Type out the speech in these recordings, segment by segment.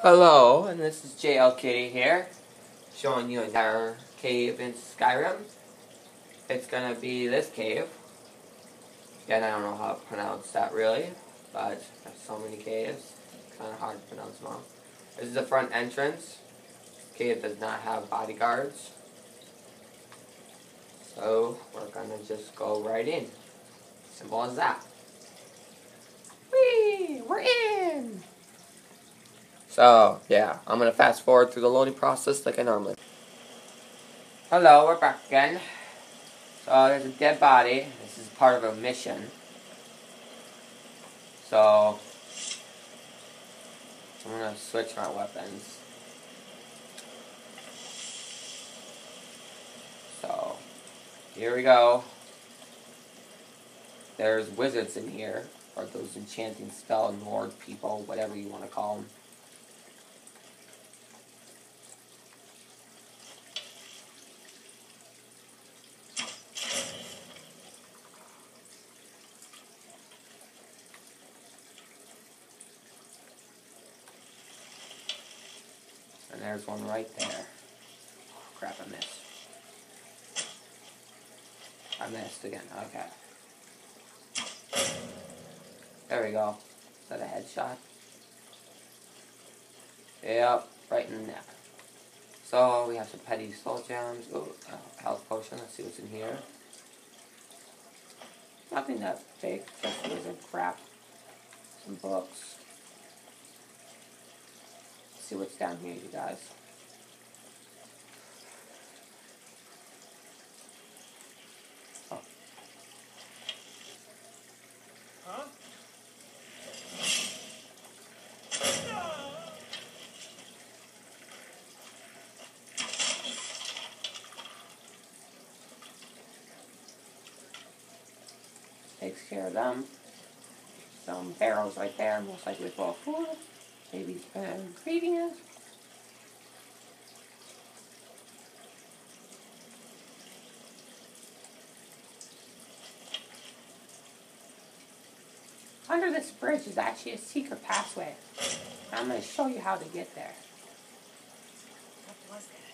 Hello, and this is JL Kitty here, showing you our cave in Skyrim. It's gonna be this cave. Again, I don't know how to pronounce that really, but there's so many caves, kind of hard to pronounce them all. This is the front entrance. This cave does not have bodyguards. So, we're gonna just go right in. Simple as that. Whee! We're in! So, yeah, I'm going to fast forward through the loading process like I normally Hello, we're back again. So, there's a dead body. This is part of a mission. So, I'm going to switch my weapons. So, here we go. There's wizards in here, or those enchanting spell lord people, whatever you want to call them. And there's one right there. Oh, crap, I missed. I missed again. Okay. There we go. Is that a headshot? Yep, right in the neck. So, we have some petty soul gems. Ooh, uh, health potion. Let's see what's in here. Nothing that big. Just wizard crap. Some books see what's down here, you guys. Oh. Takes care of them. Some barrels right there, most likely full of. Maybe uh, ingredients. Under this bridge is actually a secret pathway. I'm going to show you how to get there. What was that?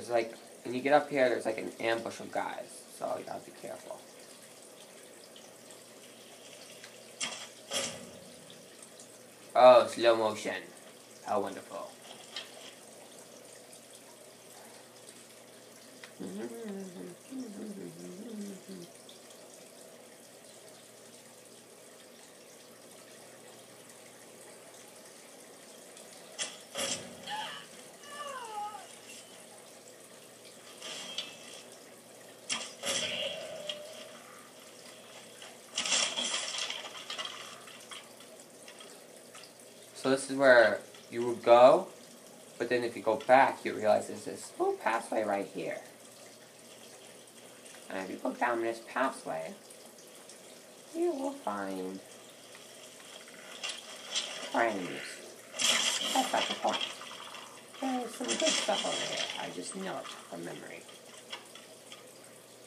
There's like, when you get up here, there's like an ambush of guys, so you gotta be careful. Oh, slow motion. How wonderful. Mm-hmm. So this is where you would go, but then if you go back, you realize there's this little pathway right here. And if you go down this pathway, you will find enemies. That's not the point. There's some good stuff over here. I just know it from memory.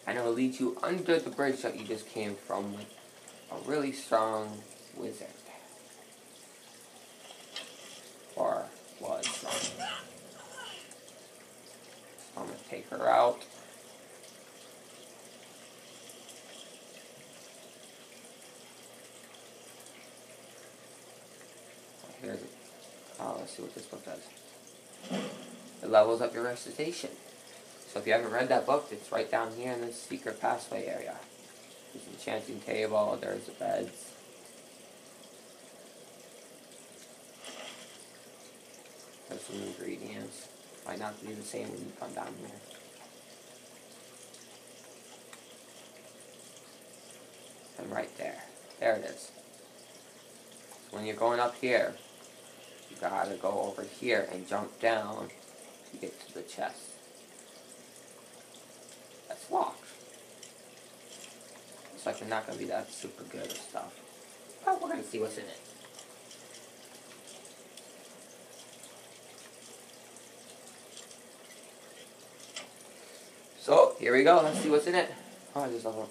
And it will lead you under the bridge that you just came from with a really strong wizard. Or was strong. So I'm gonna take her out. Here's it. Oh, let's see what this book does. It levels up your recitation. So if you haven't read that book, it's right down here in this secret passway area. There's an enchanting table, there's the beds. There's some ingredients. Might not be the same when you come down here. And right there. There it is. When you're going up here, you gotta go over here and jump down to get to the chest. That's locked. Looks like they're not gonna be that super good of stuff. But we're gonna see what's in it. So, here we go. Let's see what's in it. Oh, there's a little...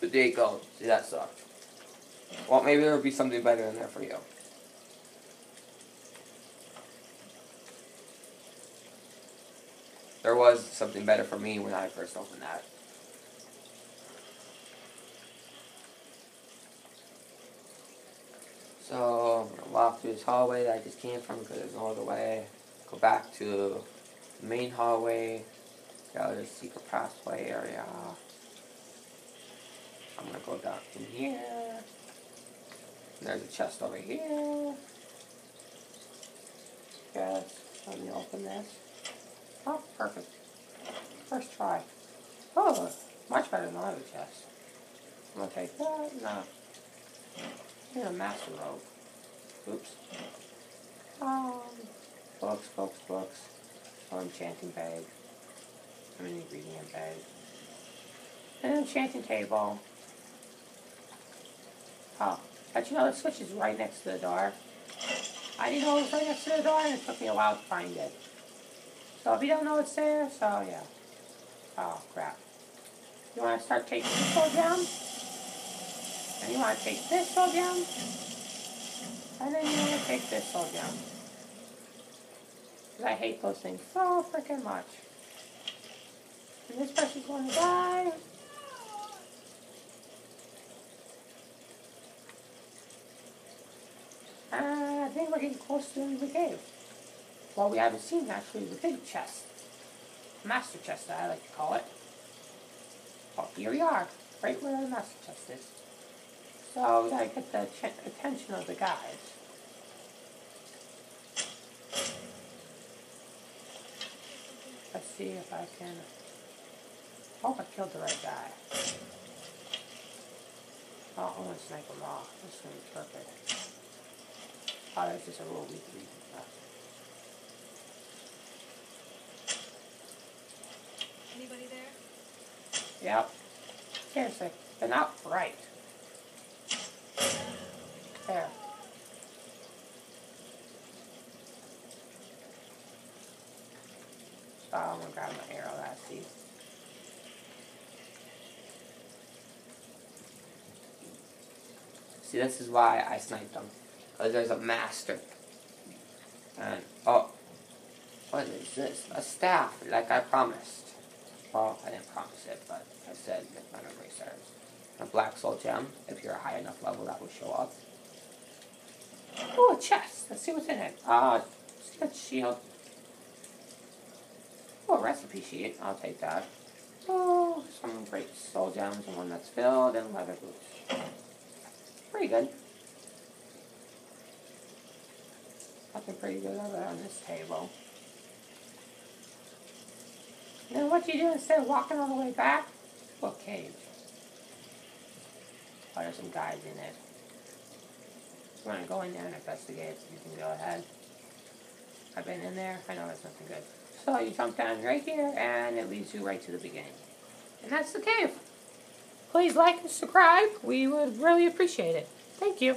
There you go. See, that sucked. Well, maybe there'll be something better in there for you. There was something better for me when I first opened that. So, I'm going to walk through this hallway that I just came from because there's no other way. Go back to the main hallway. Got the secret pathway area. I'm going to go down in here. There's a chest over here. Yes, let me open this. Oh, perfect. First try. Oh, much better than the other chest. I'm gonna take that. No. Here's a master robe. Oops. Um, books, books, books. Oh, enchanting bag. An ingredient bag. An enchanting table. Oh, but you know the switch is right next to the door. I didn't know it was right next to the door, and it took me a while to find it. So if you don't know it's there, so yeah. Oh crap. You want to start taking this all down? And you want to take this all down? And then you want to take this all down. Because I hate those things so freaking much. And this person's going to die. And Think we're getting close to the cave. Well, we haven't seen actually the big chest. Master chest, I like to call it. Well, here we are, right where the master chest is. So we gotta get the attention of the guys. Let's see if I can. Hope I killed the right guy. Oh, I want to snipe him off. This is gonna be perfect. Oh, there's just a little weak reason. Anybody there? Yep. Seriously, they're not bright. There. So I'm gonna grab my arrow that I see. See, this is why I sniped them. Because there's a master. And, oh, what is this? A staff, like I promised. Well, I didn't promise it, but I said if my memory serves. A black soul gem. If you're a high enough level, that will show up. Oh, a chest. Let's see what's in it. Ah, uh, a shield. Oh, a recipe sheet. I'll take that. Oh, some great soul gems and one that's filled and leather boots. Pretty good. Nothing pretty good over on this table. Then what you do instead of walking all the way back? Well, cave. Oh, there's some guys in it. If you want to go in there and investigate, you can go ahead. I've been in there. I know there's nothing good. So you jump down right here, and it leads you right to the beginning. And that's the cave. Please like and subscribe. We would really appreciate it. Thank you.